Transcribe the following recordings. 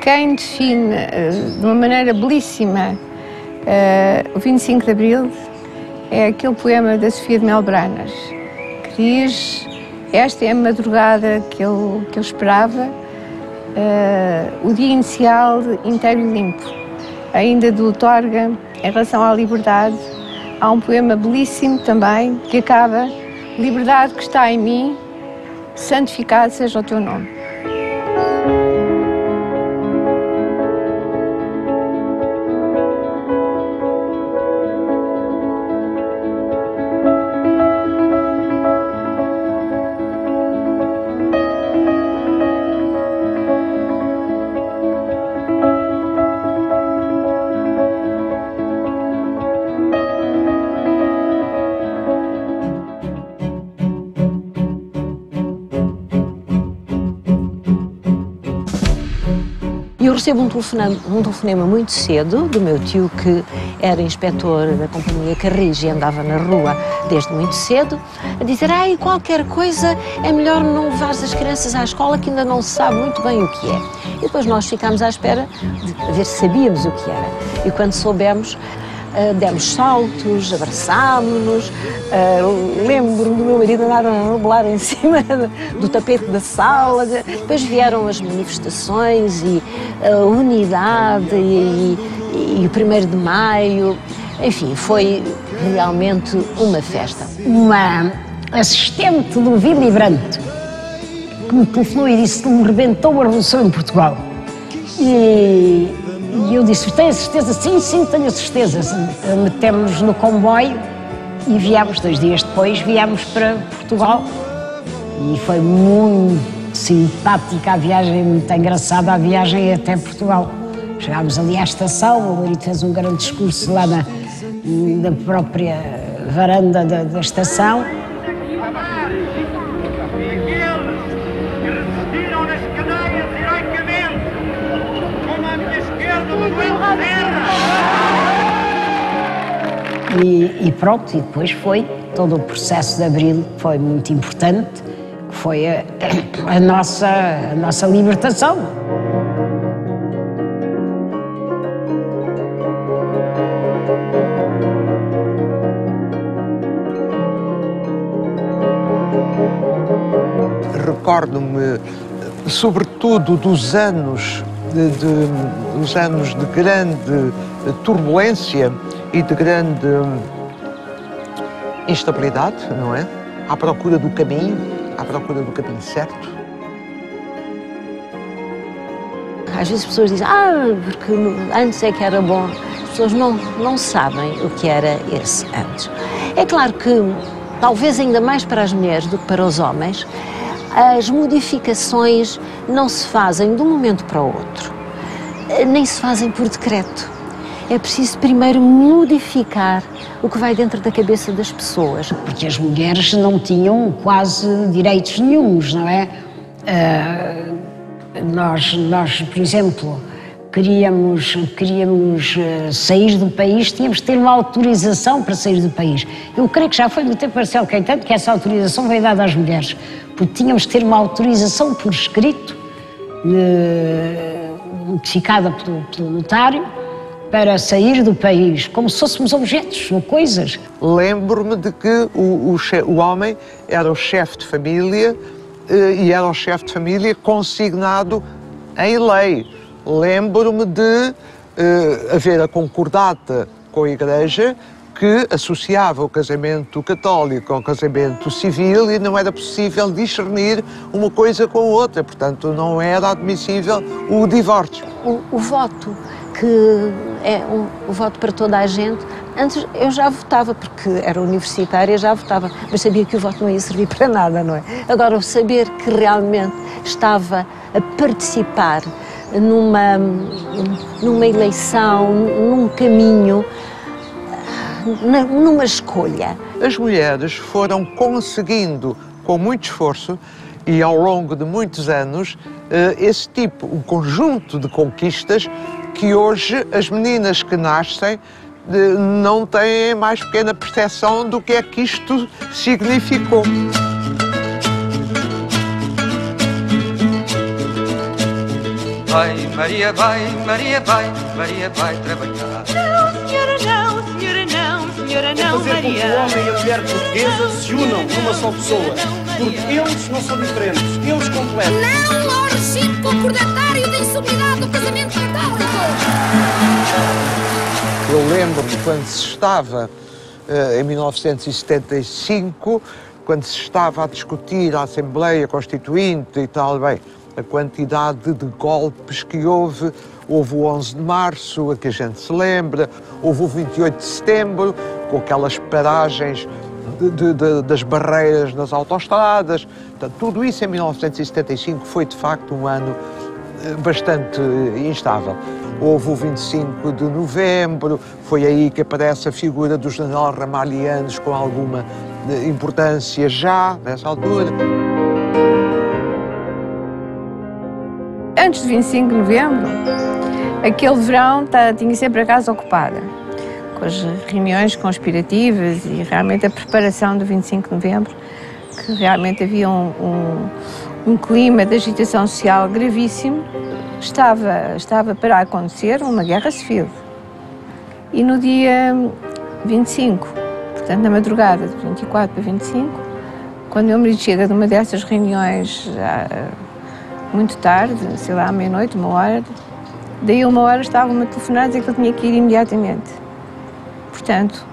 quem define de uma maneira belíssima o 25 de Abril é aquele poema da Sofia de Melbranas, que diz: Esta é a madrugada que eu, que eu esperava, uh, o dia inicial inteiro limpo. Ainda do Torga, em relação à liberdade, há um poema belíssimo também que acaba: Liberdade que está em mim, santificado seja o teu nome. Recebo um telefonema, um telefonema muito cedo do meu tio, que era inspetor da companhia Carris e andava na rua desde muito cedo, a dizer: Ai, qualquer coisa é melhor não levar as crianças à escola que ainda não se sabe muito bem o que é. E depois nós ficámos à espera de ver se sabíamos o que era. E quando soubemos, Uh, demos saltos, abraçámos-nos. Uh, lembro do meu marido andar a rebolar em cima do tapete da sala. Depois vieram as manifestações e a unidade e, e, e o 1 de maio. Enfim, foi realmente uma festa. Uma assistente do Branco que me telefonou e disse que me rebentou a Revolução em Portugal. E e eu disse, tem a certeza? Sim, sim, tenho a certeza. Metemos no comboio e viemos, dois dias depois, viemos para Portugal. E foi muito simpática a viagem, muito engraçada a viagem até Portugal. Chegámos ali à estação, o marido fez um grande discurso lá na, na própria varanda da, da estação E, e, pronto, e depois foi todo o processo de Abril, foi muito importante, que foi a, a, nossa, a nossa libertação. Recordo-me, sobretudo, dos anos de, de, dos anos de grande turbulência e de grande instabilidade, não é? À procura do caminho, à procura do caminho certo. Às vezes as pessoas dizem, ah, porque antes é que era bom. As pessoas não, não sabem o que era esse antes. É claro que, talvez ainda mais para as mulheres do que para os homens, as modificações não se fazem de um momento para o outro, nem se fazem por decreto é preciso primeiro modificar o que vai dentro da cabeça das pessoas. Porque as mulheres não tinham quase direitos nenhums, não é? Uh, nós, nós, por exemplo, queríamos, queríamos uh, sair do país, tínhamos de ter uma autorização para sair do país. Eu creio que já foi no tempo Marcelo Caetano que essa autorização veio dada às mulheres, porque tínhamos de ter uma autorização por escrito, uh, notificada pelo, pelo notário, para sair do país, como se fôssemos objetos ou coisas. Lembro-me de que o, o, o, homem era o chefe de família eh, e era o chefe de família consignado em lei. Lembro-me de eh, haver a concordata com a Igreja que associava o casamento católico ao casamento civil e não era possível discernir uma coisa com a outra, portanto não era admissível o divórcio. O, o voto que é um, o voto para toda a gente. Antes eu já votava, porque era universitária, já votava, mas sabia que o voto não ia servir para nada, não é? Agora, saber que realmente estava a participar numa, numa eleição, num caminho, numa escolha. As mulheres foram conseguindo, com muito esforço e ao longo de muitos anos, eh, esse tipo, um conjunto de conquistas que hoje as meninas que nascem não têm mais pequena percepção do que é que isto significou. vai, Maria vai, Maria vai, Maria vai trabalhar. Senhora, não, fazer com que Maria. o homem e a mulher portuguesa se unam numa só pessoa. Porque eles não são diferentes, eles completam. Não regime concordatário da insumidade do casamento católico. Eu lembro-me quando se estava, eh, em 1975, quando se estava a discutir a Assembleia Constituinte e tal, bem, a quantidade de golpes que houve. Houve o 11 de março, a que a gente se lembra, houve o 28 de setembro, com aquelas paragens de- de- das barreiras nas autoestradas. Portanto, tudo isso em 1975 foi de facto um ano eh, bastante instável. Houve o 25 de novembro, foi aí que aparece a figura do general Ramalhianos com alguma eh, importância já, nessa altura. Antes de 25 de novembro, aquele verão tá- tinha sempre a casa ocupada, com as reuniões conspirativas e realmente a preparação do 25 de novembro, que realmente havia um, um- um clima de agitação social gravíssimo. Estava, estava para acontecer uma guerra civil. E no dia 25, portanto na madrugada de 24 para 25, quando meu marido chega de uma dessas reuniões já, muito tarde, sei lá, meia-noite, uma hora. Daí uma hora estava-me a telefonar dizer que eu tinha que ir imediatamente. Portanto,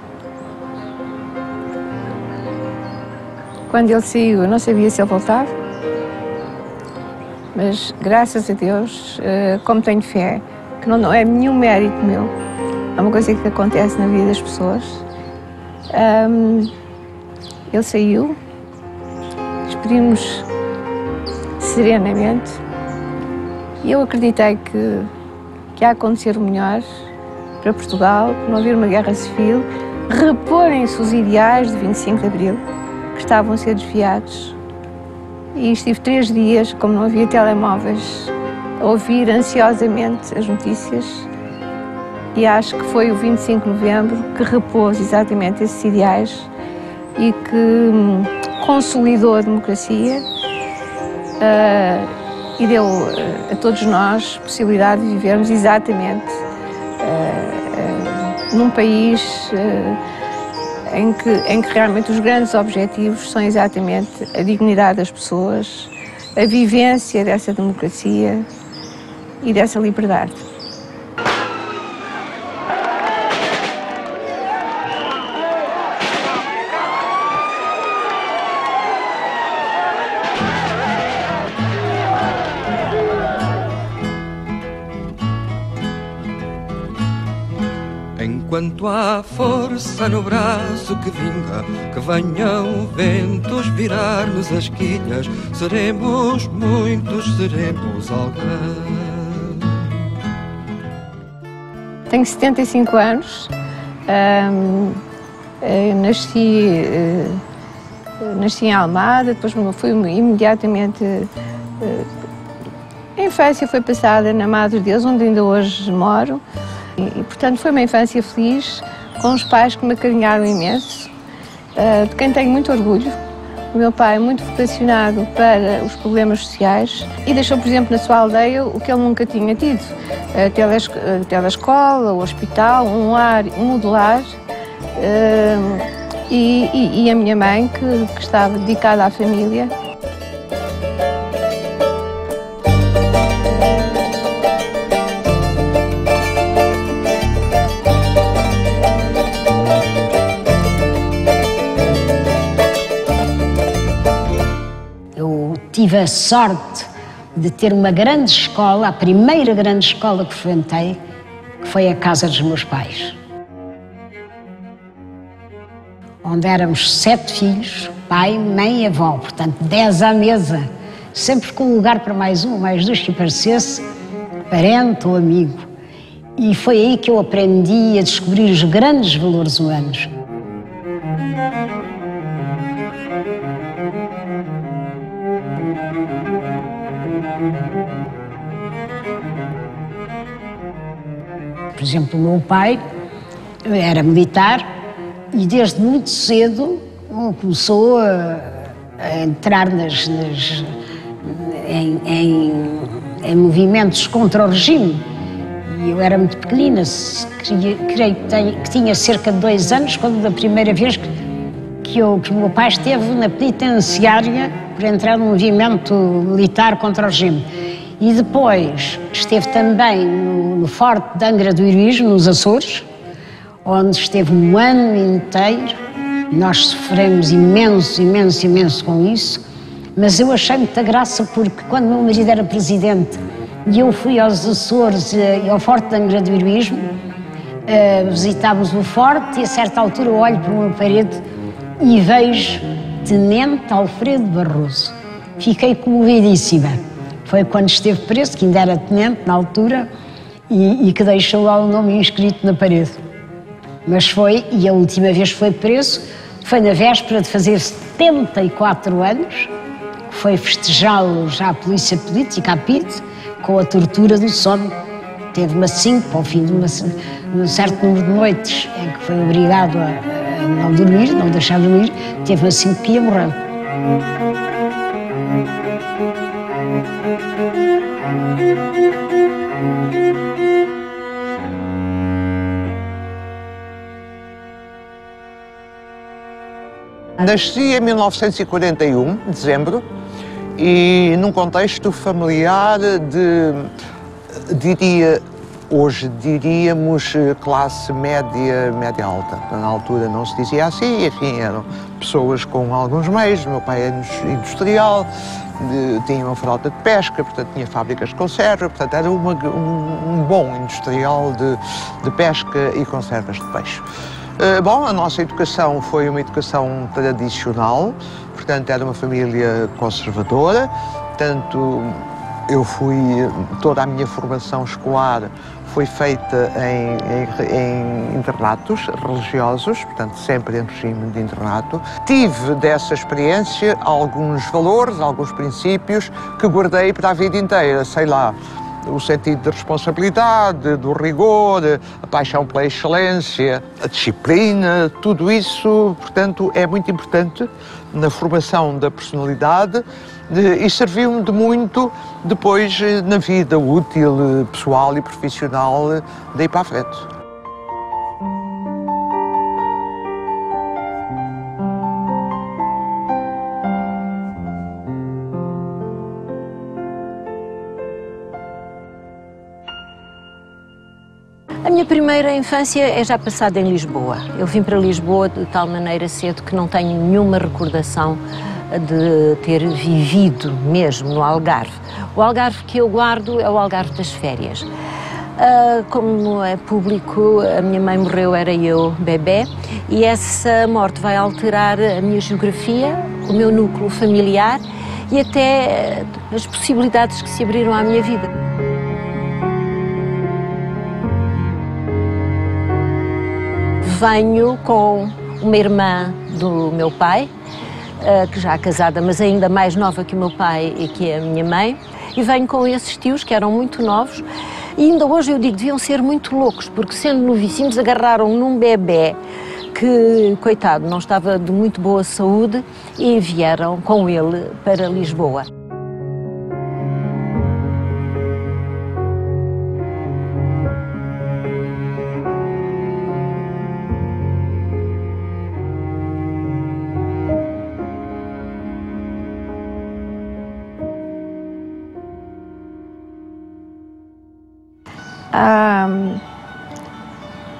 quando ele saiu, eu não sabia se ele voltava, mas graças a Deus, eh, como tenho fé, que não, é nenhum mérito meu, é uma coisa que acontece na vida das pessoas. ahm, ele saiu, despedimos serenamente. E eu acreditei que, que ia acontecer o melhor para Portugal, que não haver uma guerra civil, reporem-se os ideais de 25 de Abril, que estavam a ser desviados. E estive três dias, como não havia telemóveis, a ouvir ansiosamente as notícias. E acho que foi o 25 de novembro que repôs exatamente esses ideais e que hum, consolidou a democracia ah, e deu ah, a todos nós possibilidade de vivermos exatamente ah, num país em, que, em que realmente os grandes objetivos são exatamente a dignidade das pessoas, a vivência dessa democracia e dessa liberdade. Enquanto há força no braço que vinga, que venham ventos virar-nos as quilhas, seremos muitos, seremos alguém. Tenho 75 anos, eh, nasci, eh, nasci em Almada, depois fui imediatamente. eh, a infância foi passada na Madre Deus, onde ainda hoje moro, e, portanto foi uma infância feliz, com os pais que me acarinharam imenso, eh, de quem tenho muito orgulho. O meu pai é muito vocacionado para os problemas sociais e deixou, por exemplo, na sua aldeia o que ele nunca tinha tido. A teles- a telescola, o hospital, um lar modular eh, e, e- e a minha mãe, que, que estava dedicada à família. Tive a sorte de ter uma grande escola, a primeira grande escola que frequentei, que foi a casa dos meus pais. Onde éramos sete filhos, pai, mãe e avó, portanto, dez à mesa, sempre com lugar para mais um, mais dois que aparecesse, parente ou amigo. E foi aí que eu aprendi a descobrir os grandes valores humanos. Exemplo, o meu pai era militar e desde muito cedo começou a, a entrar nas, nas- em, em- em movimentos contra o regime. E eu era muito pequenina, creio que, tinha cerca de dois anos, quando da primeira vez que, que, eu, que o meu pai esteve na penitenciária por entrar num movimento militar contra o regime. E depois esteve também no, Forte de Angra do Heroísmo, nos Açores, onde esteve um ano inteiro. Nós sofremos imenso, imenso, imenso com isso. Mas eu achei muita graça porque quando meu marido era presidente e eu fui aos Açores eh, e ao Forte de Angra do Heroísmo, uh, visitávamos o Forte e a certa altura eu olho para uma parede e vejo Tenente Alfredo Barroso. Fiquei comovidíssima. Foi quando esteve preso, que ainda era tenente na altura, e, e que deixou lá o nome inscrito na parede. Mas foi, e a última vez que foi preso, foi na véspera de fazer 74 anos, foi festejá-lo já a polícia política, a PIT, com a tortura do sono. Teve uma cinco ao fim de uma, um certo número de noites em que foi obrigado a, a não dormir, não deixar dormir, teve uma cinco que ia Nasci em 1941, dezembro, e num contexto familiar de, diria, hoje diríamos classe média, média alta. Na altura não se dizia assim, enfim, eram pessoas com alguns meios. Meu pai era industrial, de, tinha uma frota de pesca, portanto tinha fábricas de conserva, portanto era uma, um, um, bom industrial de, de pesca e conservas de peixe. Uh, bom, a nossa educação foi uma educação tradicional, portanto era uma família conservadora, tanto eu fui, toda a minha formação escolar foi feita em, em, em, internatos religiosos, portanto sempre em regime de internato. Tive dessa experiência alguns valores, alguns princípios que guardei para a vida inteira, sei lá, o sentido de responsabilidade, do rigor, a paixão pela excelência, a disciplina, tudo isso, portanto, é muito importante na formação da personalidade e serviu-me de muito depois na vida útil, pessoal e profissional daí para a frente. A minha primeira infância é já passada em Lisboa. Eu vim para Lisboa de tal maneira cedo que não tenho nenhuma recordação de ter vivido mesmo no Algarve. O Algarve que eu guardo é o Algarve das férias. Uh, como é público, a minha mãe morreu, era eu bebê, e essa morte vai alterar a minha geografia, o meu núcleo familiar e até as possibilidades que se abriram à minha vida. venho com uma irmã do meu pai, eh, que já é casada, mas ainda mais nova que o meu pai e que a minha mãe, e venho com esses tios que eram muito novos. E ainda hoje eu digo, deviam ser muito loucos, porque sendo novíssimos, agarraram num bebê que, coitado, não estava de muito boa saúde e vieram com ele para Lisboa.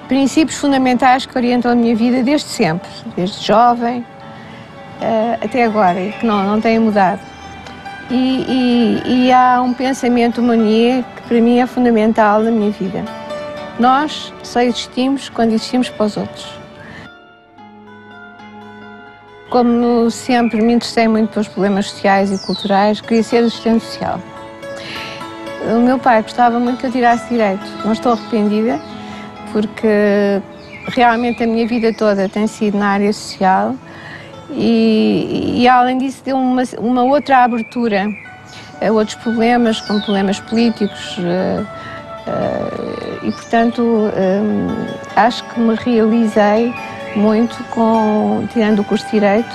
Princípios fundamentais que orientam a minha vida desde sempre, desde jovem uh, até agora, e que não, não têm mudado. E, e, e há um pensamento humanier que para mim é fundamental na minha vida. Nós só existimos quando existimos para os outros. Como sempre me interessei muito pelos problemas sociais e culturais, queria ser assistente social. O meu pai gostava muito que eu tirasse direito. Não estou arrependida, porque realmente a minha vida toda tem sido na área social e, e além disso deu uma, uma outra abertura a outros problemas, como problemas políticos. Uh, uh, e portanto um, acho que me realizei muito com tirando o curso de Direito,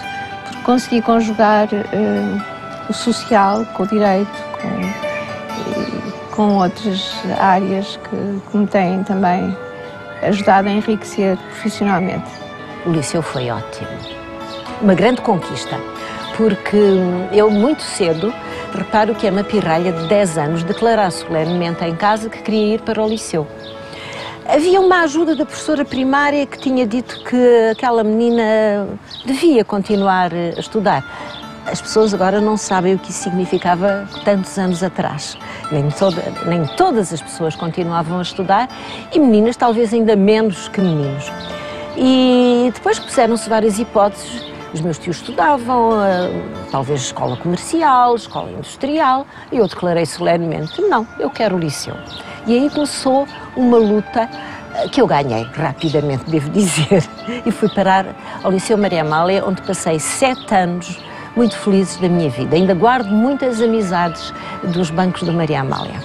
porque consegui conjugar o social com o direito, com, com outras áreas que, que me têm também ajudado a enriquecer profissionalmente. O liceu foi ótimo. Uma grande conquista, porque eu muito cedo reparo que é uma pirralha de 10 anos declarar solenemente em casa que queria ir para o liceu. Havia uma ajuda da professora primária que tinha dito que aquela menina devia continuar a estudar. As pessoas agora não sabem o que isso significava tantos anos atrás. Nem, toda, nem todas as pessoas continuavam a estudar e meninas talvez ainda menos que meninos. E depois puseram-se várias hipóteses. Os meus tios estudavam, uh, talvez escola comercial, escola industrial, e eu declarei solenemente: não, eu quero o liceu. E aí começou uma luta uh, que eu ganhei rapidamente, devo dizer, e fui parar ao Liceu Maria Amália, onde passei sete anos muito felizes da minha vida. Ainda guardo muitas amizades dos bancos do Maria Amália.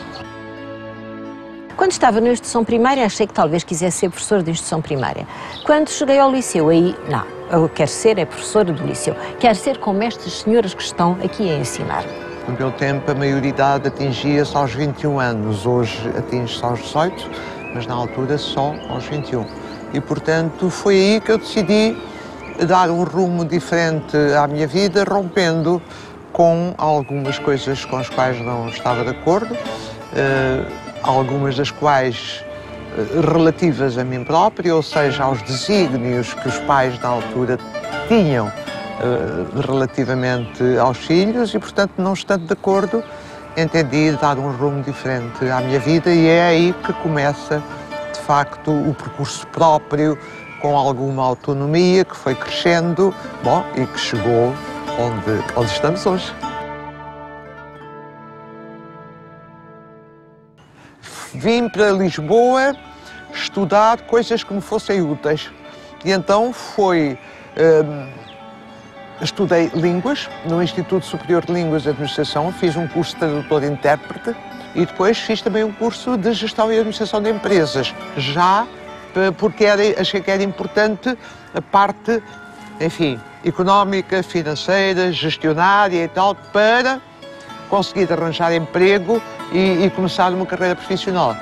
Quando estava na instituição primária, achei que talvez quisesse ser professora de instituição primária. Quando cheguei ao liceu, aí, não, eu quero ser é professora do liceu. Quero ser como estas senhoras que estão aqui a ensinar. No meu tempo, a maioridade atingia-se aos 21 anos. Hoje atinge-se aos 18, mas na altura só aos 21. E, portanto, foi aí que eu decidi dar um rumo diferente à minha vida, rompendo com algumas coisas com as quais não estava de acordo, uh, algumas das quais uh, relativas a mim própria, ou seja, aos desígnios que os pais na altura tinham uh, relativamente aos filhos e, portanto, não estando de acordo, entendi dar um rumo diferente à minha vida e é aí que começa, de facto, o percurso próprio, com alguma autonomia, que foi crescendo, bom, e que chegou onde, onde estamos hoje. Vim para Lisboa estudar coisas que me fossem úteis. E então foi. Hum, estudei línguas no Instituto Superior de Línguas e Administração, fiz um curso de tradutor e intérprete e depois fiz também um curso de gestão e administração de empresas, já porque era, achei que era importante a parte, enfim, económica, financeira, gestionária e tal, para conseguir arranjar emprego e, e começar uma carreira profissional.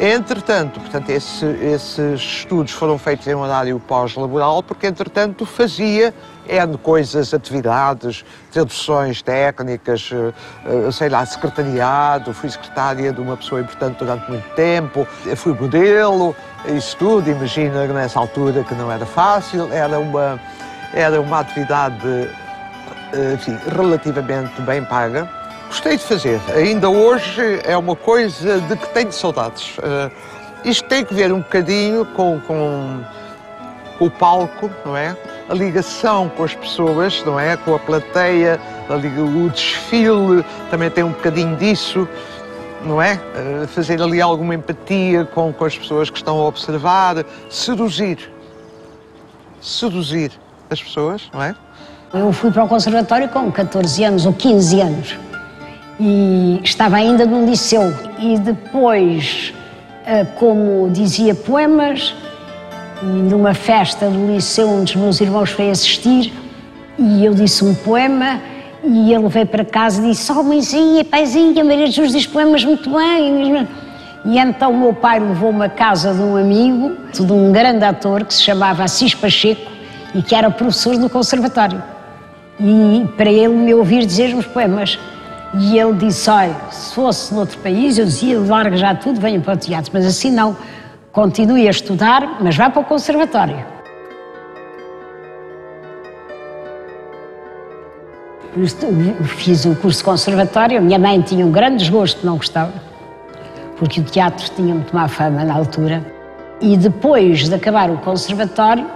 Entretanto, portanto, esse, esses estudos foram feitos em horário pós-laboral, porque, entretanto, fazia N coisas, atividades, traduções técnicas, eh, eh, sei lá, secretariado, fui secretária de uma pessoa importante durante muito tempo, fui modelo, isso tudo, imagina nessa altura que não era fácil, era uma, era uma atividade, eh, enfim, relativamente bem paga Gostei de fazer. Ainda hoje é uma coisa de que tenho saudades. Isto tem que ver um bocadinho com, com, o palco, não é? A ligação com as pessoas, não é? Com a plateia, a, o desfile também tem um bocadinho disso, não é? Uh, fazer ali alguma empatia com, com as pessoas que estão a observar, seduzir. Seduzir as pessoas, não é? Eu fui para o conservatório com 14 anos ou 15 anos e estava ainda no liceu. E depois, eh, como dizia poemas, numa festa do liceu, um dos meus irmãos foi assistir e eu disse um poema e ele veio para casa e disse: Oh, mãezinha, paizinha, Maria Jesus diz poemas muito bem. E então o meu pai levou-me à casa de um amigo, de um grande ator que se chamava Assis Pacheco e que era professor do conservatório. E para ele me ouvir dizer os poemas. E ele disse: Olha, se fosse noutro país, eu dizia: larga já tudo, venha para o teatro. Mas assim não. Continue a estudar, mas vá para o conservatório. Fiz o curso conservatório. Minha mãe tinha um grande desgosto, não gostava, porque o teatro tinha muito má fama na altura. E depois de acabar o conservatório,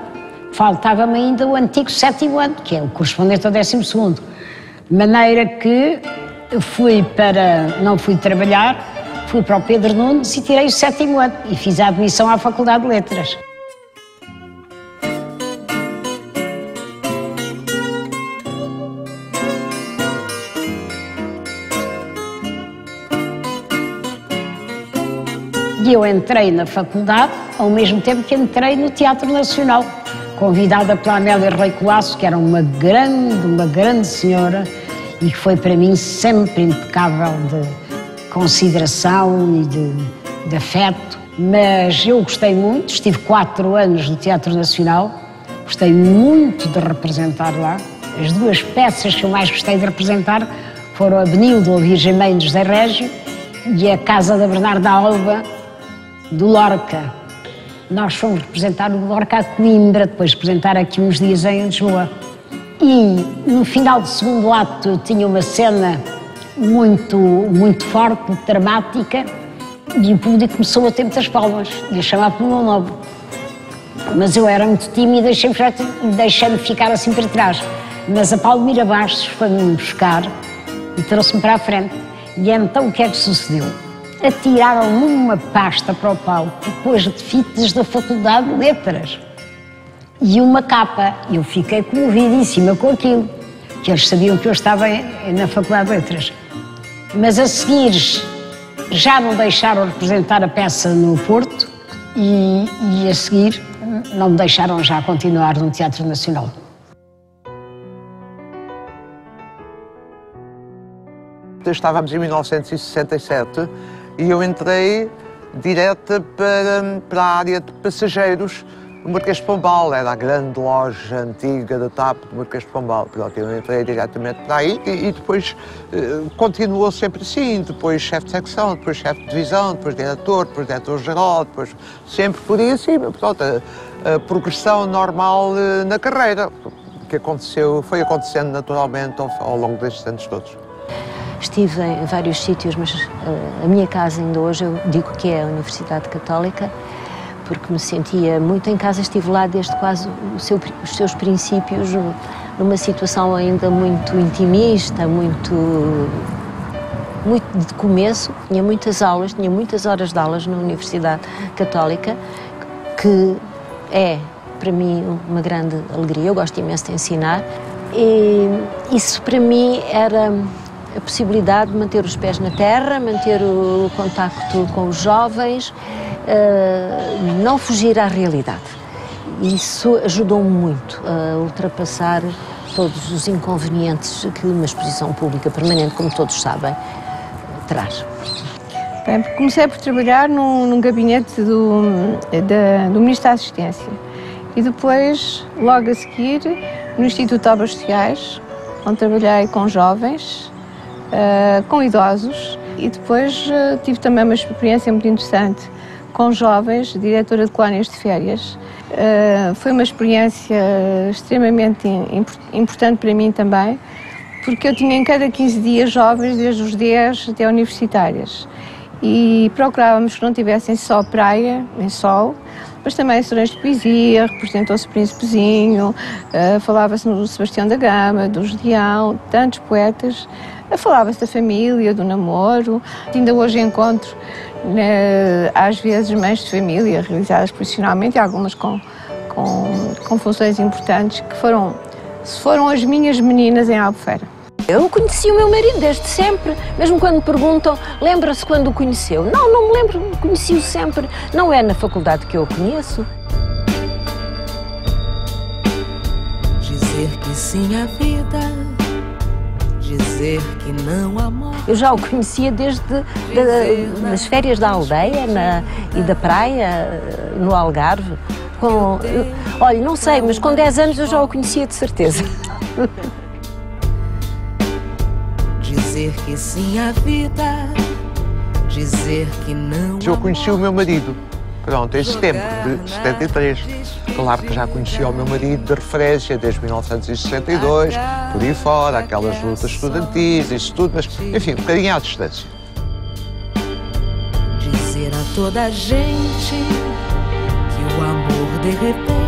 faltava-me ainda o antigo sétimo ano, que é o correspondente ao décimo segundo. De maneira que fui para, não fui trabalhar, fui para o Pedro Nunes e tirei o sétimo ano e fiz a admissão à Faculdade de Letras. E eu entrei na faculdade ao mesmo tempo que entrei no Teatro Nacional, convidada pela Amélia Rei Colasso, que era uma grande, uma grande senhora, e que foi para mim sempre impecável de consideração e de, de afeto, mas eu gostei muito, estive quatro anos no Teatro Nacional, gostei muito de representar lá. As duas peças que eu mais gostei de representar foram a Benildo, a Virgem Mãe de José Régio, e a Casa da Bernarda Alba, do Lorca. Nós fomos representar o Lorca a Coimbra, depois de representar aqui uns dias em Lisboa. E no final do segundo ato tinha uma cena muito, muito forte, muito dramática, e o público começou a ter muitas palmas e a chamar pelo meu nome. Mas eu era muito tímida e deixei-me deixei ficar assim para trás. Mas a Palmira Bastos foi-me buscar e trouxe-me para a frente. E então o que é que sucedeu? Atiraram-me uma pasta para o palco, depois de fitas da Faculdade de Letras e uma capa. Eu fiquei comovidíssima com aquilo, que eles sabiam que eu estava na Faculdade de Letras. Mas a seguir já não deixaram representar a peça no Porto e, e a seguir não me deixaram já continuar no Teatro Nacional. Estávamos em 1967 e eu entrei direto para, para a área de passageiros o Marquês de Pombal era a grande loja antiga da TAP do Marquês de Pombal. Pronto, eu entrei diretamente para aí e, e depois eh, continuou sempre assim. Depois chefe de secção, depois chefe de divisão, depois diretor, depois diretor-geral, depois sempre por aí acima. Pronto, a, a progressão normal eh, na carreira que aconteceu, foi acontecendo naturalmente ao, ao longo destes anos todos. Estive em vários sítios, mas uh, a minha casa ainda hoje eu digo que é a Universidade Católica porque me sentia muito em casa, estive lá desde quase seu, os seus princípios, numa situação ainda muito intimista, muito, muito de começo. Tinha muitas aulas, tinha muitas horas de aulas na Universidade Católica, que é para mim uma grande alegria, eu gosto imenso de ensinar. E isso para mim era a possibilidade de manter os pés na terra, manter o contacto com os jovens, uh, não fugir à realidade. Isso ajudou-me muito a ultrapassar todos os inconvenientes que uma exposição pública permanente, como todos sabem, traz. Bem, comecei por trabalhar num, num gabinete do, da, do Ministro da Assistência e depois, logo a seguir, no Instituto de Obras Sociais, onde trabalhei com jovens, uh, com idosos e depois uh, tive também uma experiência muito interessante com jovens, diretora de colónias de férias. Uh, foi uma experiência extremamente importante para mim também, porque eu tinha em cada 15 dias jovens, desde os 10 até universitárias. E procurávamos que não tivessem só praia, nem sol, mas também restaurantes de poesia, representou-se Príncipezinho, uh, falava-se no Sebastião da Gama, do Judião, tantos poetas. Falava-se da família, do namoro. Ainda hoje encontro né, às vezes mães de família realizadas profissionalmente e algumas com, com, com funções importantes que foram, foram as minhas meninas em Albufeira. Eu conheci o meu marido desde sempre, mesmo quando me perguntam, lembra-se quando o conheceu? Não, não me lembro, conheci-o sempre. Não é na faculdade que eu o conheço. Dizer que sim à vida dizer que não há morte. Eu já o conhecia desde de, das férias da aldeia na, e da praia no Algarve. Com, olha, não sei, mas com 10 anos eu já o conhecia de certeza. Dizer que sim à vida, dizer que não. Eu conheci o meu marido, pronto, em setembro de 73. Claro que já conhecia o meu marido de referência desde 1962, por aí fora, aquelas lutas estudantis, isso tudo, mas enfim, um bocadinho à distância. Dizer a toda a gente que o amor de repente.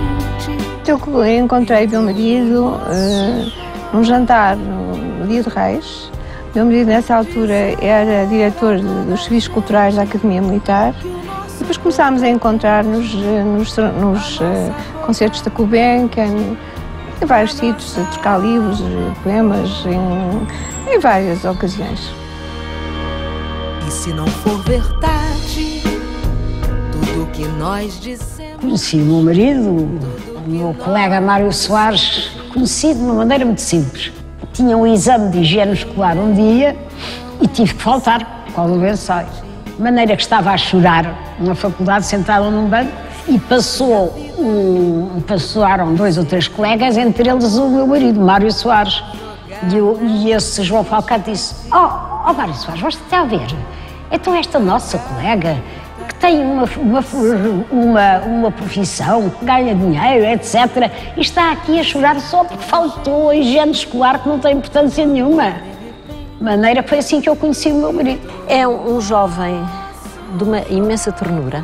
Eu encontrei meu marido uh, num jantar no Dia de Reis. Meu marido, nessa altura, era diretor dos serviços culturais da Academia Militar depois começámos a encontrar-nos eh, nos, nos uh, concertos da Gulbenkian, em, vários sítios, a trocar livros, poemas, em, em várias ocasiões. E se não for verdade, tudo que nós dissemos. Conheci o meu marido, o meu colega Mário Soares, conheci de uma maneira muito simples. Tinha um exame de higiene escolar um dia e tive que faltar qual do ensaio. De maneira que estava a chorar na faculdade, sentada num banco, e passou um, passaram dois ou três colegas, entre eles o meu marido, Mário Soares. E, eu, e esse João Falcão disse: Oh, oh Mário Soares, você está a ver? Então esta nossa colega, que tem uma, uma, uma, uma profissão, que ganha dinheiro, etc., e está aqui a chorar só porque faltou a higiene escolar que não tem importância nenhuma. Maneira foi assim que eu conheci o meu marido. É um, um jovem de uma imensa ternura,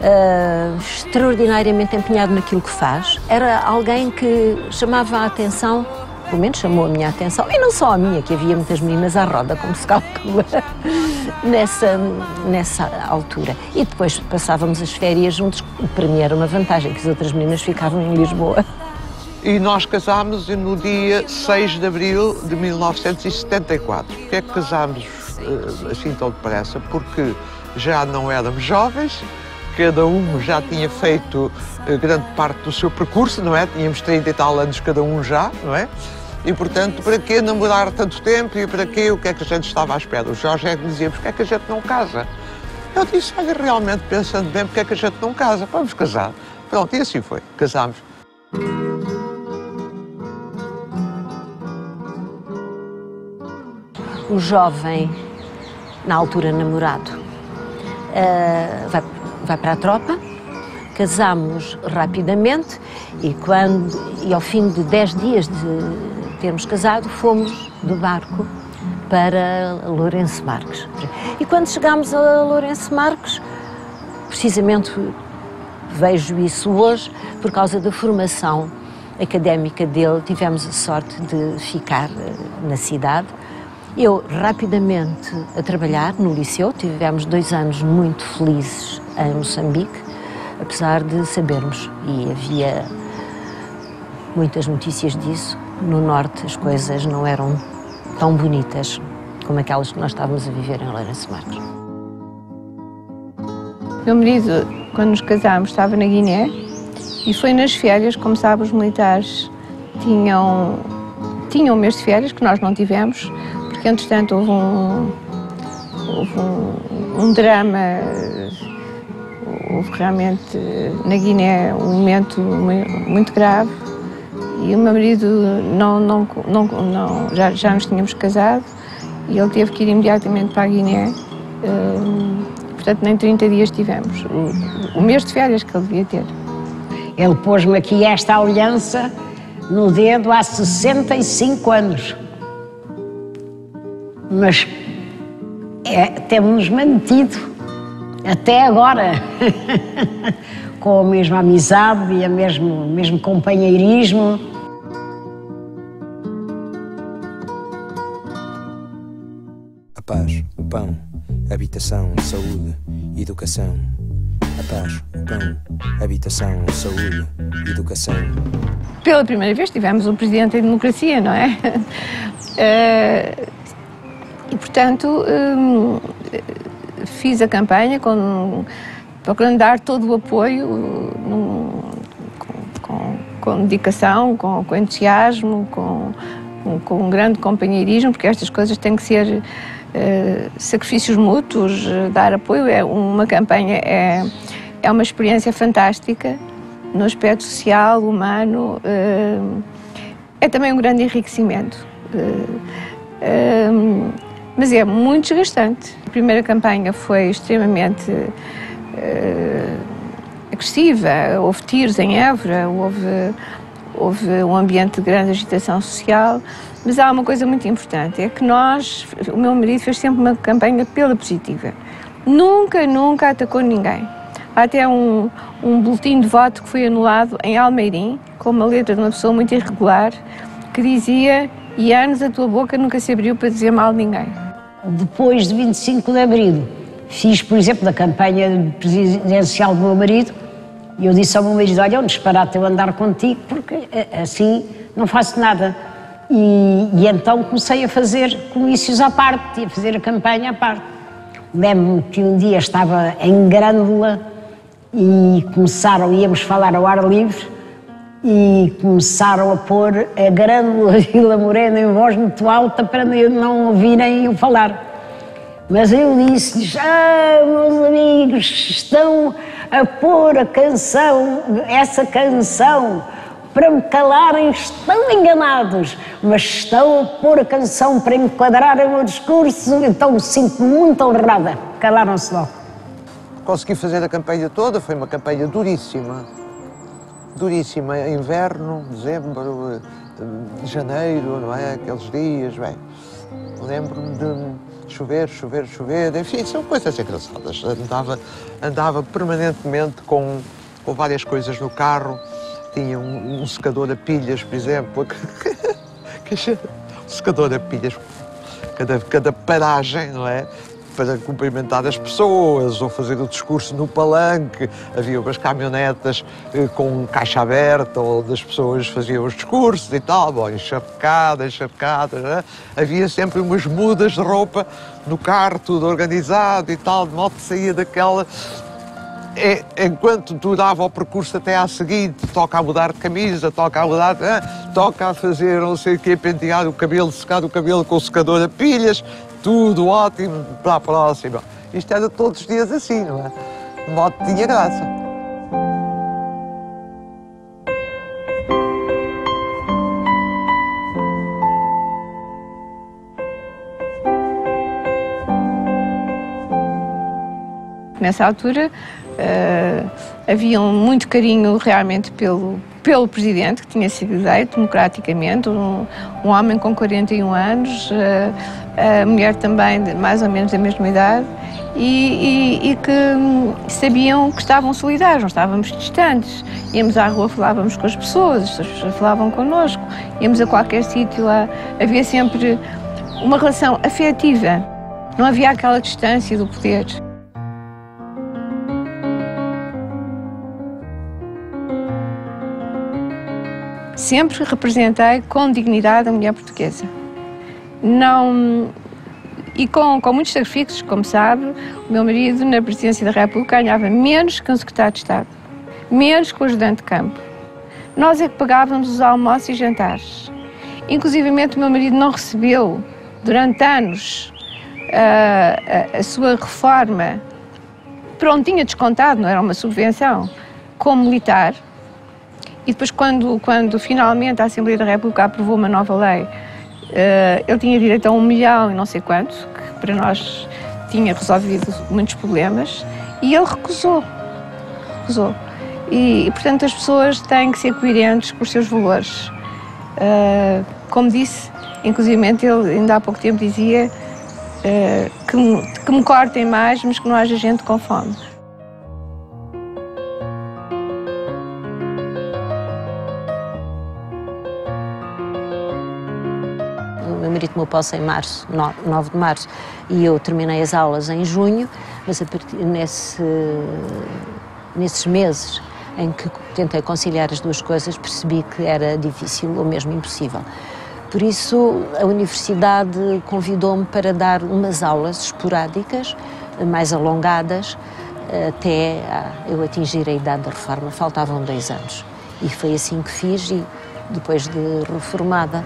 uh, extraordinariamente empenhado naquilo que faz. Era alguém que chamava a atenção, pelo menos chamou a minha atenção, e não só a minha, que havia muitas meninas à roda, como se calcula, nessa, nessa altura. E depois passávamos as férias juntos, para mim era uma vantagem, que as outras meninas ficavam em Lisboa. E nós casámos no dia 6 de abril de 1974. Porquê é que casámos uh, assim tão depressa? Porque já não éramos jovens, cada um já tinha feito uh, grande parte do seu percurso, não é? Tínhamos 30 e tal anos cada um já, não é? E, portanto, para que namorar tanto tempo e para que o que é que a gente estava à espera? O Jorge é que dizia, porque é que a gente não casa? Eu disse, olha, realmente, pensando bem, porque é que a gente não casa? Vamos casar. Pronto, e assim foi, casámos. O jovem, na altura namorado, uh, vai, vai para a tropa, casamos rapidamente e, quando, e ao fim de 10 dias de termos casado, fomos do barco para Lourenço Marques. E quando chegámos a Lourenço Marques, precisamente vejo isso hoje, por causa da formação académica dele, tivemos a sorte de ficar eh, na cidade eu, rapidamente, a trabalhar no liceu, tivemos dois anos muito felizes em Moçambique, apesar de sabermos, e havia muitas notícias disso, no Norte as coisas não eram tão bonitas como aquelas que nós estávamos a viver em Lourenço Marques. Meu marido, quando nos casámos, estava na Guiné e foi nas férias, como sabe, os militares tinham, tinham um mês de férias, que nós não tivemos, porque entretanto houve um, houve um, um drama, houve realmente na Guiné um momento muito grave e o meu marido não, não, não, não, já, já nos tínhamos casado e ele teve que ir imediatamente para a Guiné. Hum, portanto, nem 30 dias tivemos. O, o mês de férias que ele devia ter. Ele pôs-me aqui esta aliança no dedo há 65 anos mas é, temos mantido até agora com a mesma amizade e o mesmo, mesmo companheirismo. A paz, o pão, habitação, saúde, educação. A paz, o pão, habitação, saúde, educação. Pela primeira vez tivemos um presidente em democracia, não é? E, portanto, hum, fiz a campanha com, procurando dar todo o apoio num, com, com, dedicação, com, com entusiasmo, com, com, um grande companheirismo, porque estas coisas têm que ser uh, sacrifícios mútuos, dar apoio. É uma campanha é, é uma experiência fantástica no aspecto social, humano. Uh, é também um grande enriquecimento. Mas é muito desgastante. A primeira campanha foi extremamente uh, agressiva, houve tiros em Évora, houve, houve um ambiente de grande agitação social, mas há uma coisa muito importante, é que nós, o meu marido fez sempre uma campanha pela positiva. Nunca, nunca atacou ninguém. Há até um, um boletim de voto que foi anulado em Almeirim, com uma letra de uma pessoa muito irregular, que dizia e anos a tua boca nunca se abriu para dizer mal de ninguém. Depois de 25 de Abril, fiz, por exemplo, da campanha presidencial do meu marido, e eu disse ao meu marido, olha, é um disparate eu andar contigo, porque eh, assim não faço nada. E, e então comecei a fazer comícios à parte, a fazer a campanha à parte. Lembro-me que um dia estava em Grândola e começaram, íamos falar ao ar livre, e começaram a pôr a grande Vila Morena em voz muito alta para não ouvirem eu falar. Mas eu disse-lhes: Ah, meus amigos, estão a pôr a canção, essa canção, para me calarem, estão enganados, mas estão a pôr a canção para enquadrar o meu discurso, então sinto-me muito honrada. Calaram-se logo. Consegui fazer a campanha toda, foi uma campanha duríssima. Duríssima, inverno, dezembro, eh, janeiro, não é? Aqueles dias, bem. Lembro-me de chover, chover, chover, enfim, são coisas engraçadas. Andava, andava permanentemente com, com várias coisas no carro. Tinha um, um secador a pilhas, por exemplo. um secador a pilhas, cada, cada paragem, não é? Para cumprimentar as pessoas ou fazer o discurso no palanque. Havia umas caminhonetas eh, com caixa aberta onde as pessoas faziam os discursos e tal, bom, encharcadas, encharcadas. Né? Havia sempre umas mudas de roupa no carro, tudo organizado e tal, de modo que saía daquela é, enquanto durava o percurso até à seguinte, toca a mudar de camisa, toca a mudar, ah, toca a fazer não sei o quê, pentear o cabelo, secar o cabelo com o secador a pilhas, tudo ótimo para a próxima. Isto era todos os dias assim, não é? De modo que tinha graça. Nessa altura uh, havia um muito carinho realmente pelo, pelo presidente, que tinha sido eleito democraticamente, um, um homem com 41 anos, uh, a mulher também de mais ou menos da mesma idade, e, e, e, que hum, sabiam que estavam solidários, não estávamos distantes. Íamos à rua, falávamos com as pessoas, as pessoas falavam connosco, íamos a qualquer sítio, lá, havia sempre uma relação afetiva, não havia aquela distância do poder. Sempre representei com dignidade a mulher portuguesa. Não e com, com muitos sacrifícios, como sabe, o meu marido na presidência da República ganhava menos que um secretário de Estado, menos que o ajudante de campo. Nós é que pagávamos os almoços e jantares. Inclusive, o meu marido não recebeu, durante anos, a, a, a sua reforma, pronto, tinha descontado, não era uma subvenção, como militar. E depois, quando, quando finalmente a Assembleia da República aprovou uma nova lei Uh, ele tinha direito a um milhão e não sei quanto, que para nós tinha resolvido muitos problemas, e ele recusou. Recusou. E, portanto, as pessoas têm que ser coerentes com os seus valores. Uh, como disse, inclusive ele ainda há pouco tempo dizia uh, que, que me cortem mais, mas que não haja gente com fome. Tomou posse em março, 9 de março, e eu terminei as aulas em junho, mas a partir, nesse, nesses meses em que tentei conciliar as duas coisas, percebi que era difícil ou mesmo impossível. Por isso, a universidade convidou-me para dar umas aulas esporádicas, mais alongadas, até eu atingir a idade da reforma. Faltavam dois anos. E foi assim que fiz, e depois de reformada,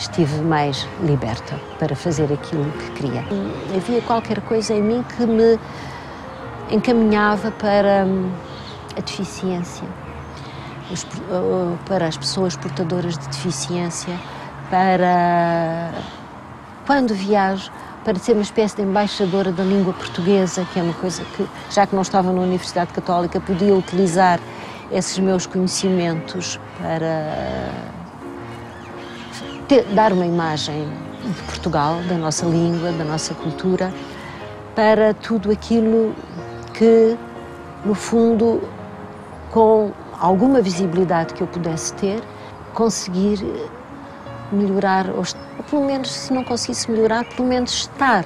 estive mais liberta para fazer aquilo que queria. Havia qualquer coisa em mim que me encaminhava para hum, a deficiência, para as pessoas portadoras de deficiência, para quando viajo, para ser uma espécie de embaixadora da língua portuguesa, que é uma coisa que, já que não estava na Universidade Católica, podia utilizar esses meus conhecimentos para ter, dar uma imagem de Portugal, da nossa língua, da nossa cultura, para tudo aquilo que, no fundo, com alguma visibilidade que eu pudesse ter, conseguir melhorar, ou, pelo menos, se não conseguisse melhorar, pelo menos estar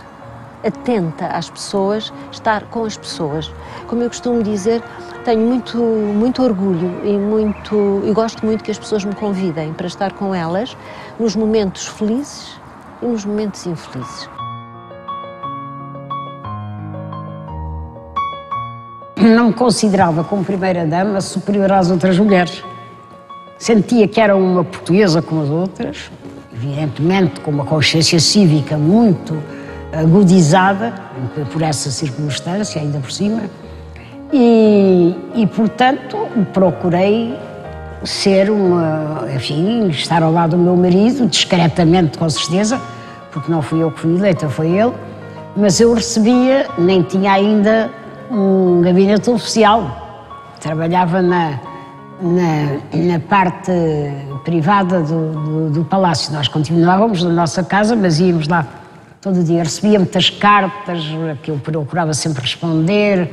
atenta às pessoas, estar com as pessoas. Como eu costumo dizer, tenho muito, muito orgulho e, muito, e gosto muito que as pessoas me convidem para estar com elas nos momentos felizes e nos momentos infelizes. Não me considerava como primeira-dama superior às outras mulheres. Sentia que era uma portuguesa como as outras, evidentemente com uma consciência cívica muito agudizada por essa circunstância, ainda por cima, e, e portanto procurei ser uma, enfim, estar ao lado do meu marido, discretamente com certeza, porque não fui eu que fui eleita, foi ele, mas eu recebia, nem tinha ainda um gabinete oficial, trabalhava na, na, na parte privada do, do, do, palácio. Nós continuávamos na nossa casa, mas íamos lá todo dia. Recebia muitas cartas que eu procurava sempre responder,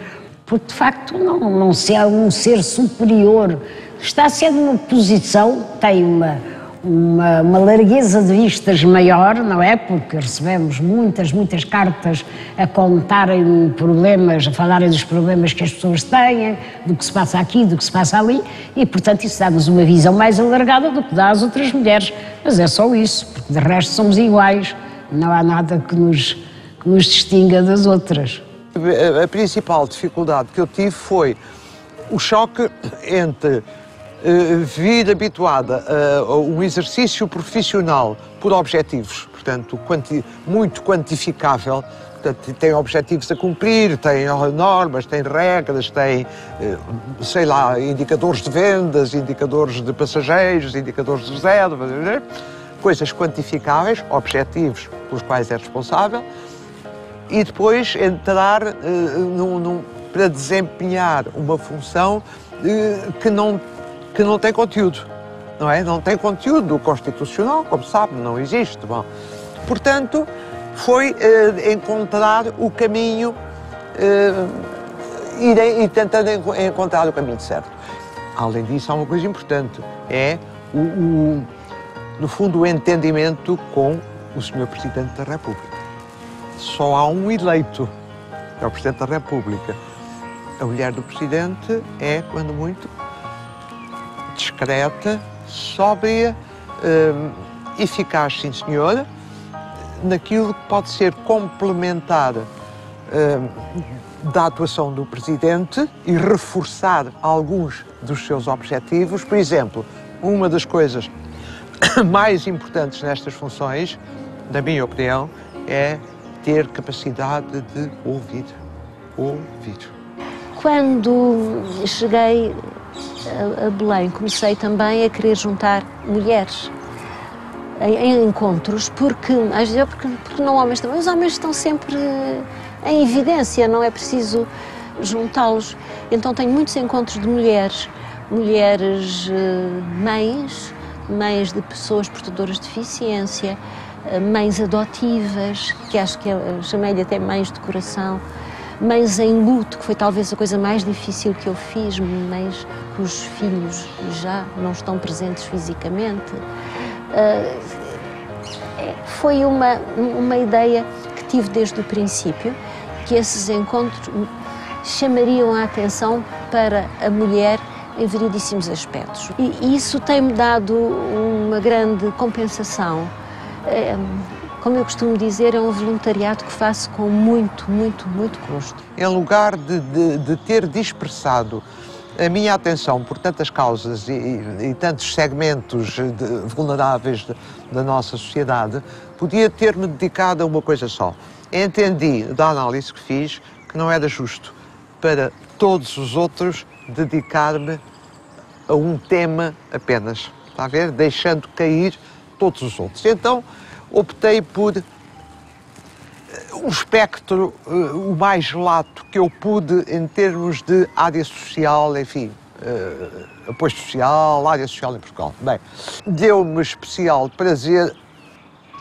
porque de facto não, não ser é um ser superior. Está a ser numa posição, tem uma, uma, uma, largueza de vistas maior, não é? Porque recebemos muitas, muitas cartas a contarem problemas, a falarem dos problemas que as pessoas têm, do que se passa aqui, do que se passa ali, e portanto isso dá-nos uma visão mais alargada do que dá às outras mulheres. Mas é só isso, porque de resto somos iguais, não há nada que nos, que nos distinga das outras. A principal dificuldade que eu tive foi o choque entre eh, vir habituada a um exercício profissional por objetivos, portanto, quanti, muito quantificável, portanto, tem objetivos a cumprir, tem normas, tem regras, tem, eh, sei lá, indicadores de vendas, indicadores de passageiros, indicadores de reservas, né? coisas quantificáveis, objetivos pelos quais é responsável, e depois entrar uh, num, num, para desempenhar uma função uh, que não que não tem conteúdo, não é? Não tem conteúdo constitucional, como sabe, não existe. Bom, portanto, foi uh, encontrar o caminho, ir tentando encontrar o caminho certo. Além disso, há uma coisa importante, é o, o no fundo, o entendimento com o Sr. Presidente da República. Só há um eleito, é o Presidente da República. A mulher do Presidente é, quando muito, discreta, sóbria, uh, eficaz, sim senhora, naquilo que pode ser complementar uh, da atuação do Presidente e reforçar alguns dos seus objetivos. Por exemplo, uma das coisas mais importantes nestas funções, na minha opinião, é ter capacidade de ouvir. Ouvir. Quando cheguei a, Belém, comecei também a querer juntar mulheres em, encontros, porque, às vezes, porque, porque não homens também, os homens estão sempre em evidência, não é preciso juntá-los. Então tenho muitos encontros de mulheres, mulheres eh, mães, mães de pessoas portadoras de deficiência, mães adotivas, que acho que chamei-lhe até mães de coração, mães em luto, que foi talvez a coisa mais difícil que eu fiz, mães cujos filhos já não estão presentes fisicamente. Uh, foi uma, uma ideia que tive desde o princípio, que esses encontros chamariam a atenção para a mulher em variedíssimos aspectos. E isso tem-me dado uma grande compensação. É, como eu costumo dizer, é um voluntariado que faço com muito, muito, muito gosto. Em lugar de, de, de ter dispersado a minha atenção por tantas causas e, e, e tantos segmentos de, vulneráveis da nossa sociedade, podia ter-me dedicado a uma coisa só. Entendi, da análise que fiz, que não era justo para todos os outros dedicar-me a um tema apenas, está a ver? Deixando cair todos os outros. Então, optei por eh, um espectro uh, o mais lato que eu pude em termos de área social, enfim, uh, apoio social, área social em Portugal. Bem, deu-me especial prazer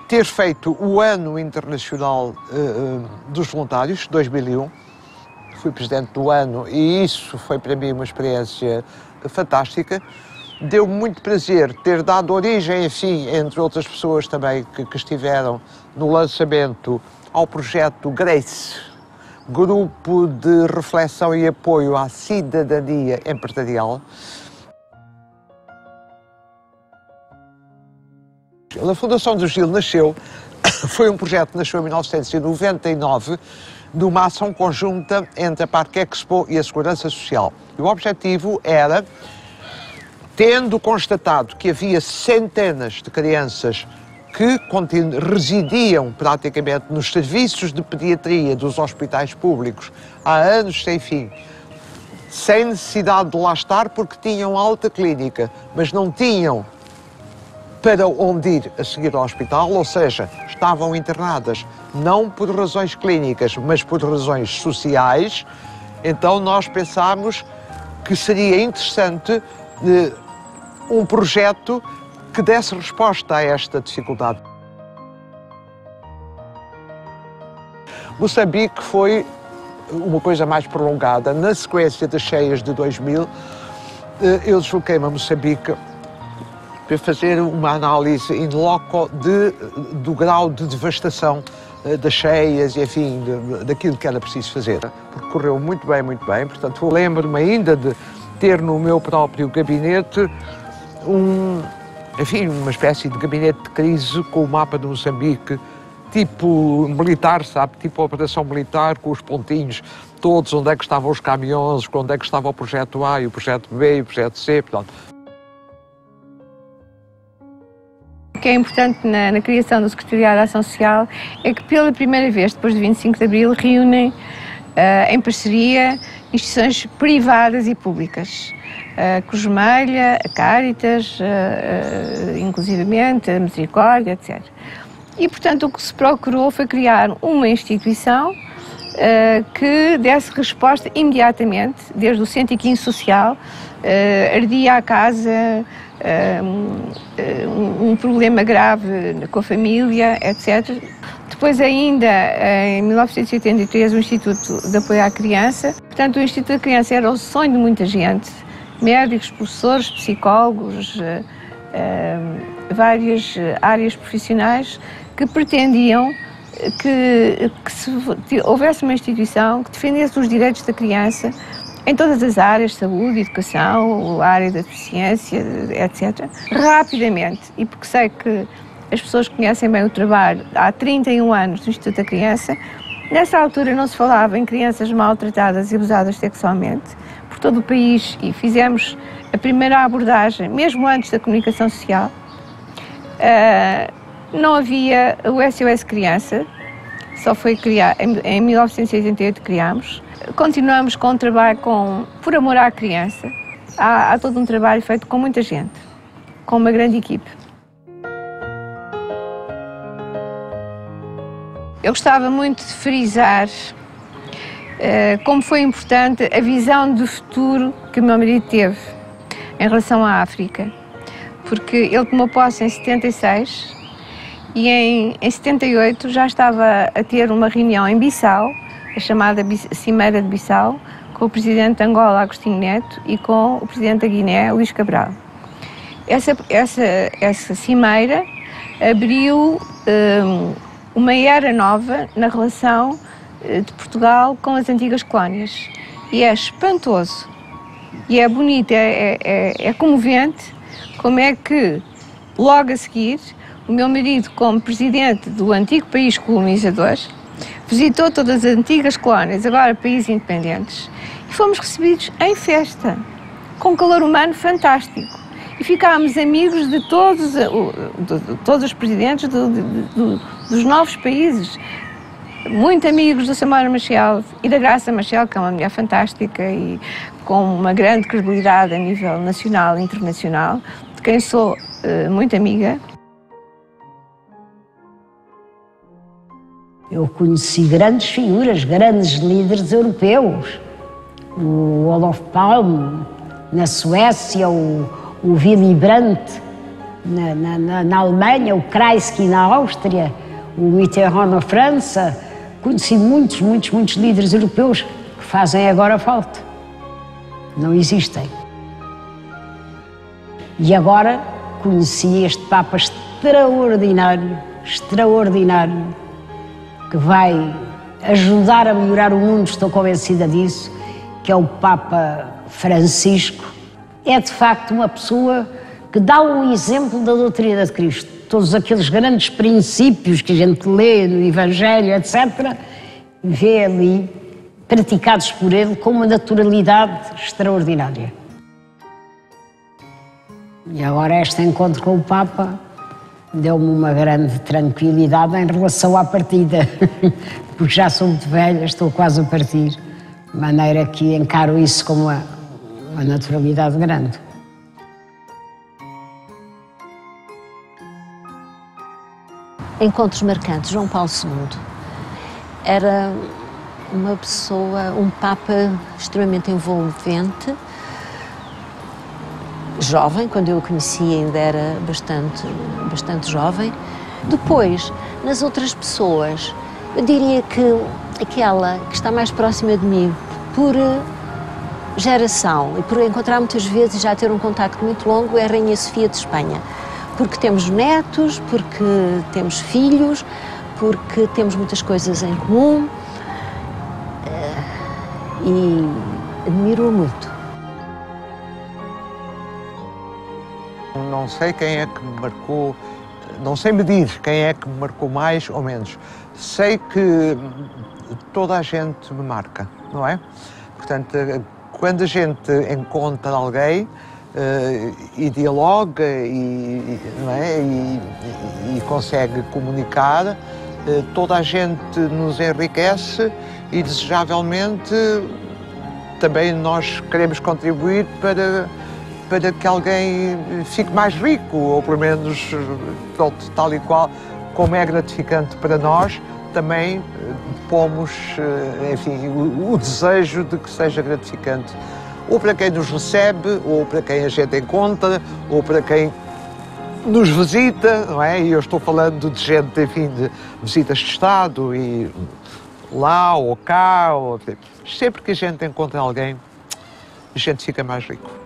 ter feito o Ano Internacional uh, dos Voluntários, 2001. Fui presidente do ano e isso foi para mim uma experiência fantástica deu-me muito prazer ter dado origem, enfim, entre outras pessoas também que, que estiveram no lançamento ao projeto GRACE, Grupo de Reflexão e Apoio à Cidadania Empresarial. A Fundação do Gil nasceu, foi um projeto que nasceu em 1999, de uma ação conjunta entre a Parque Expo e a Segurança Social. E o objetivo era Tendo constatado que havia centenas de crianças que residiam praticamente nos serviços de pediatria dos hospitais públicos há anos sem fim, sem necessidade de lá estar porque tinham alta clínica, mas não tinham para onde ir a seguir ao hospital, ou seja, estavam internadas não por razões clínicas, mas por razões sociais, então nós pensámos que seria interessante eh, um projeto que desse resposta a esta dificuldade. Moçambique foi uma coisa mais prolongada. Na sequência das cheias de 2000, eh, eu desloquei-me a Moçambique para fazer uma análise in loco de, do grau de devastação eh, das cheias e, enfim, daquilo que era preciso fazer. Porque correu muito bem, muito bem. Portanto, lembro-me ainda de ter no meu próprio gabinete um, enfim, uma espécie de gabinete de crise com o mapa de Moçambique, tipo militar, sabe? Tipo operação militar, com os pontinhos todos, onde é que estavam os caminhões, onde é que estava o projeto A e o projeto B e o projeto C, portanto, O que é importante na, na criação do Secretariado de Ação Social é que pela primeira vez, depois de 25 de Abril, reúnem em parceria instituições privadas e públicas. A Cruz Vermelha, a Caritas, ah, inclusivamente, a Misericórdia, etc. E, portanto, o que se procurou foi criar uma instituição eh, que desse resposta imediatamente, desde o 115 social, eh, ardia a casa, eh, um problema grave com a família, etc. Depois ainda, eh, em 1983, o Instituto de Apoio à Criança. Portanto, o Instituto da Criança era o sonho de muita gente, médicos, professores, psicólogos, eh, eh, várias áreas profissionais que pretendiam que, que se houvesse uma instituição que defendesse os direitos da criança em todas as áreas, saúde, educação, área da deficiência, etc., rapidamente. E porque sei que as pessoas conhecem bem o trabalho há 31 anos do Instituto da Criança, nessa altura não se falava em crianças maltratadas e abusadas sexualmente por todo o país e fizemos a primeira abordagem, mesmo antes da comunicação social. Ah, não havia o SOS Criança, só foi criado em, em 1988 criámos. Continuamos com o trabalho com por amor à criança. Há, há todo um trabalho feito com muita gente, com uma grande equipe. Eu gostava muito de frisar eh, como foi importante a visão do futuro que o meu marido teve em relação à África, porque ele tomou posse em 76 e em, em 78 já estava a ter uma reunião em Bissau, a chamada Cimeira de Bissau, com o presidente de Angola, Agostinho Neto, e com o presidente da Guiné, Luís Cabral. Essa, essa, essa cimeira abriu hum, uma era nova na relação eh, de Portugal com as antigas colónias. E é espantoso, e é bonito, é, é, é- é comovente como é que, logo a seguir, o meu marido, como presidente do antigo país colonizador, visitou todas as antigas colónias, agora países independentes, e fomos recebidos em festa, com um calor humano fantástico. E ficámos amigos de todos, de- de todos os presidentes do- de- do- dos novos países. Muito amigos do Samara Machel e da Graça Machel, que é uma mulher fantástica e com uma grande credibilidade a nível nacional e internacional, de quem sou eh, muito amiga. Eu conheci grandes figuras, grandes líderes europeus. O Olof Palme, na Suécia, o, o Willy Brandt, na, na- na- na Alemanha, o Kreisky na Áustria, o Mitterrand na França. Conheci muitos, muitos, muitos líderes europeus que fazem agora falta. Não existem. E agora conheci este Papa extraordinário, extraordinário, que vai ajudar a melhorar o mundo, estou convencida disso, que é o Papa Francisco. É de facto uma pessoa que dá um exemplo da doutrina de Cristo. Todos aqueles grandes princípios que a gente lê no Evangelho, etc., vê ali praticados por ele com uma naturalidade extraordinária. E agora este encontro com o Papa deu-me uma grande tranquilidade em relação à partida, porque já sou muito velha, estou quase a partir, de maneira que encaro isso como uma, uma naturalidade grande. Encontros marcantes. João Paulo II era uma pessoa, um Papa extremamente envolvente, jovem, quando eu o conheci ainda era bastante, bastante jovem. Depois, nas outras pessoas, eu diria que aquela que está mais próxima de mim por geração e por encontrar muitas vezes e já ter um contacto muito longo é a Rainha Sofia de Espanha. Porque temos netos, porque temos filhos, porque temos muitas coisas em comum eh, e admiro-a muito. Não sei quem é que me marcou, não sei medir quem é que me marcou mais ou menos. Sei que toda a gente me marca, não é? Portanto, quando a gente encontra alguém uh, e dialoga e, é? e, e consegue comunicar, uh, toda a gente nos enriquece e, desejavelmente, também nós queremos contribuir para para que alguém fique mais rico, ou pelo menos pronto, tal e qual, como é gratificante para nós, também eh, pomos, eh, enfim, o, o desejo de que seja gratificante, ou para quem nos recebe, ou para quem a gente encontra, ou para quem nos visita, não é? E eu estou falando de gente, enfim, de visitas de Estado e lá ou cá, ou... sempre que a gente encontra alguém, a gente fica mais rico.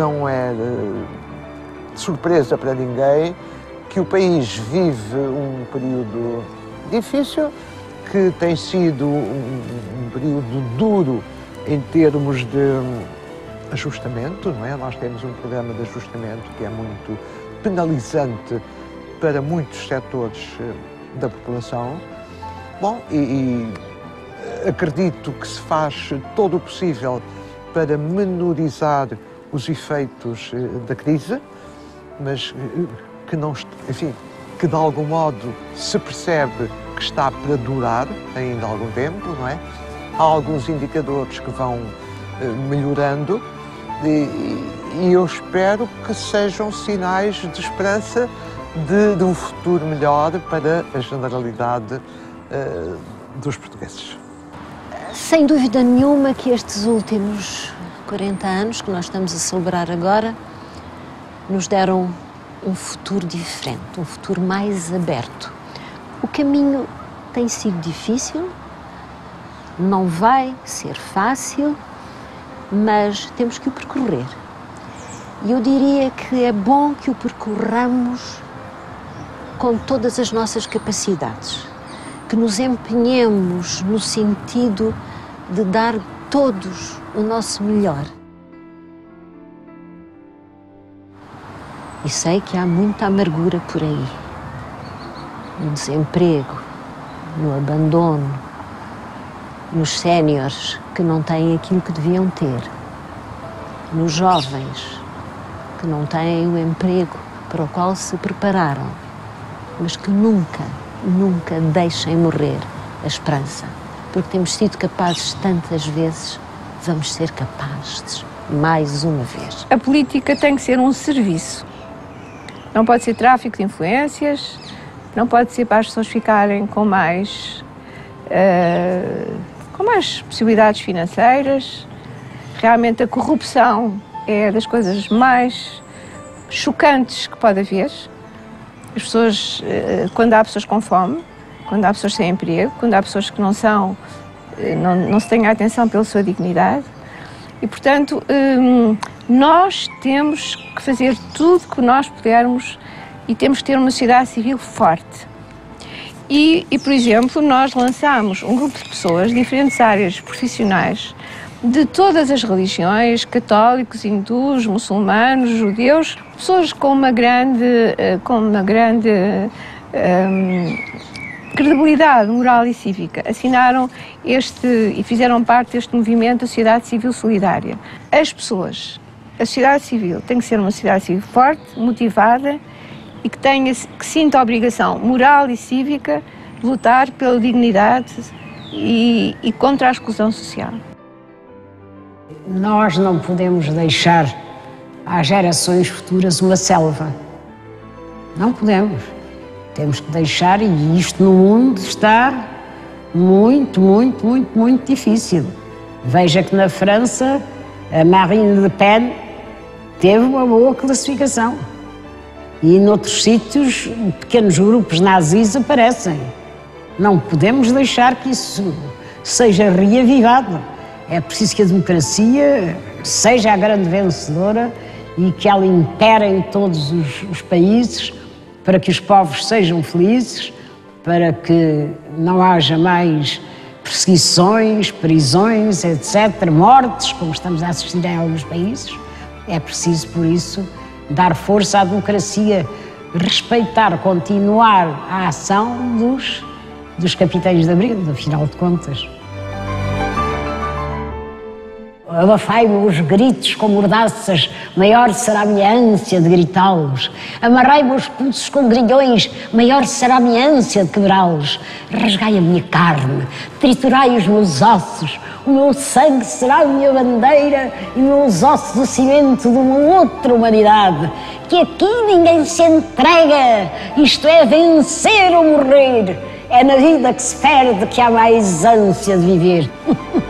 Não é de surpresa para ninguém que o país vive um período difícil, que tem sido um, um período duro em termos de ajustamento, não é? Nós temos um programa de ajustamento que é muito penalizante para muitos setores eh, da população. Bom, e, e acredito que se faz todo o possível para menorizar os efeitos eh, da crise, mas eh, que não, enfim, que de algum modo se percebe que está para durar ainda algum tempo, não é? Há alguns indicadores que vão eh, melhorando e, e eu espero que sejam sinais de esperança de, de um futuro melhor para a generalidade uh, dos portugueses. Sem dúvida nenhuma que estes últimos 40 anos que nós estamos a celebrar agora nos deram um futuro diferente, um futuro mais aberto. O caminho tem sido difícil, não vai ser fácil, mas temos que o percorrer. E eu diria que é bom que o percorramos com todas as nossas capacidades, que nos empenhemos no sentido de dar todos o nosso melhor. E sei que há muita amargura por aí. No desemprego, no abandono, nos séniores que não têm aquilo que deviam ter, nos jovens que não têm o emprego para o qual se prepararam, mas que nunca, nunca deixem morrer a esperança porque temos sido capazes tantas vezes, vamos ser capazes mais uma vez. A política tem que ser um serviço. Não pode ser tráfico de influências, não pode ser para as pessoas ficarem com mais, uh, com mais possibilidades financeiras. Realmente a corrupção é das coisas mais chocantes que pode haver. As pessoas, uh, quando há pessoas com fome, quando há pessoas sem emprego, quando há pessoas que não são, eh, não, não se têm atenção pela sua dignidade. E, portanto, hum, nós temos que fazer tudo que nós pudermos e temos que ter uma sociedade civil forte. E, e, por exemplo, nós lançamos um grupo de pessoas diferentes áreas profissionais de todas as religiões, católicos, hindus, muçulmanos, judeus, pessoas com uma grande, eh, com uma grande um, credibilidade moral e cívica, assinaram este e fizeram parte deste movimento da sociedade civil solidária. As pessoas, a sociedade civil tem que ser uma sociedade civil forte, motivada e que tenha que sinta a obrigação moral e cívica de lutar pela dignidade e, e contra a exclusão social. Nós não podemos deixar às gerações futuras uma selva. Não podemos. Temos que deixar, e isto no mundo está muito, muito, muito, muito difícil. Veja que na França a Marine Le Pen teve uma boa classificação. E noutros sítios pequenos grupos nazis aparecem. Não podemos deixar que isso seja reavivado. É preciso que a democracia seja a grande vencedora e que ela impere em todos os, os países para que os povos sejam felizes, para que não haja mais perseguições, prisões, etc., mortes, como estamos a assistir em alguns países. É preciso, por isso, dar força à democracia, respeitar, continuar a ação dos, dos capitães de abril, afinal de contas. Abafai-me os gritos com mordaças, maior será a minha ânsia de gritá-los. Amarrai-me os pulsos com grilhões, maior será a minha ânsia de quebrá-los. Rasgai a minha carne, triturai os meus ossos, o meu sangue será a minha bandeira e meus ossos o cimento de uma outra humanidade. Que aqui ninguém se entrega, isto é vencer ou morrer. É na vida que se perde que há mais ânsia de viver.